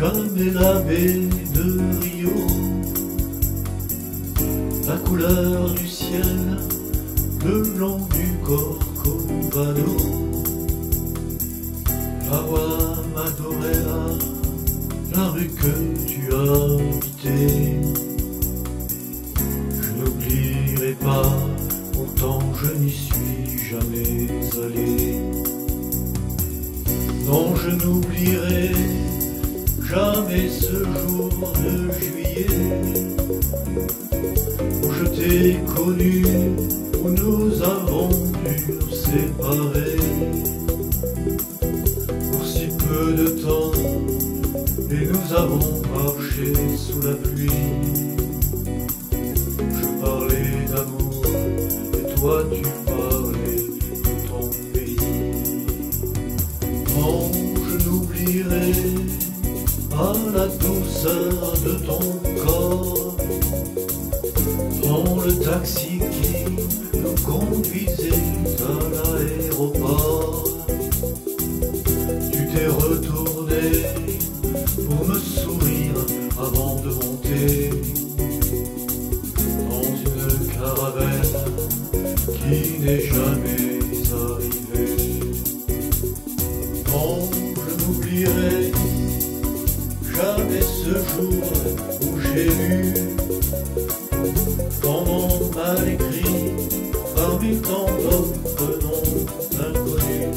Jamais la baie de Rio, la couleur du ciel le long du Corcovado, la voix Madorea, la rue que tu as habitée. Je n'oublierai pas, pourtant je n'y suis jamais allé. Non, je n'oublierai jamais ce jour de juillet où je t'ai connu, où nous avons dû nous séparer pour si peu de temps, et nous avons marché sous la pluie. Je parlais d'amour, et toi tu Je n'oublierai pas la douceur de ton corps dans le taxi qui nous conduisait à l'aéroport. Tu t'es retourné pour me sourire avant de monter dans une caravelle qui n'est jamais jamais ce jour où j'ai lu dans mon mal écrit parmi tant d'autres noms inconnus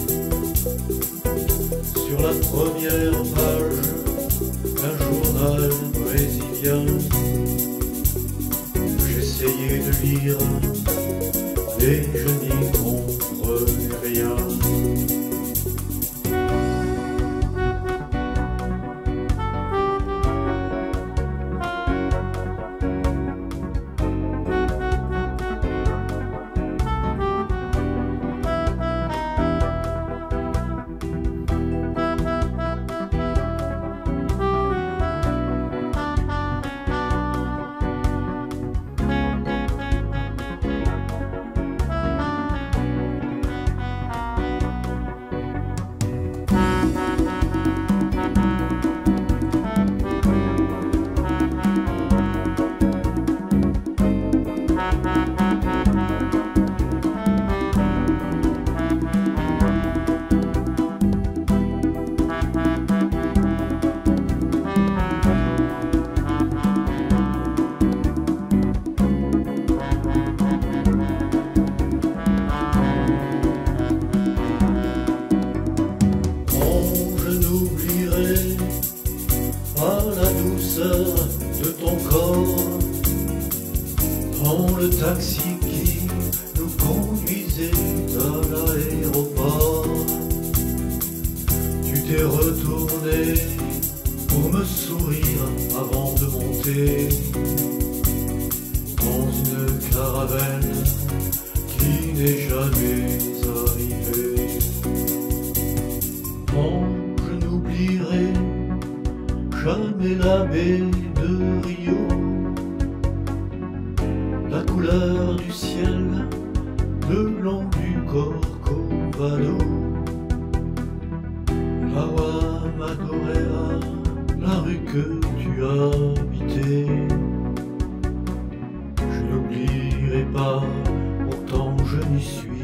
sur la première page d'un journal brésilien. J'essayais de lire, mais je n'y de ton corps dans le taxi qui nous conduisait à l'aéroport. Tu t'es retourné pour me sourire avant de monter dans une caravelle qui n'est jamais jamais la baie de Rio. La couleur du ciel, le long du Corcovado. La Madorea, la rue que tu habitais. Je n'oublierai pas, pourtant je n'y suis.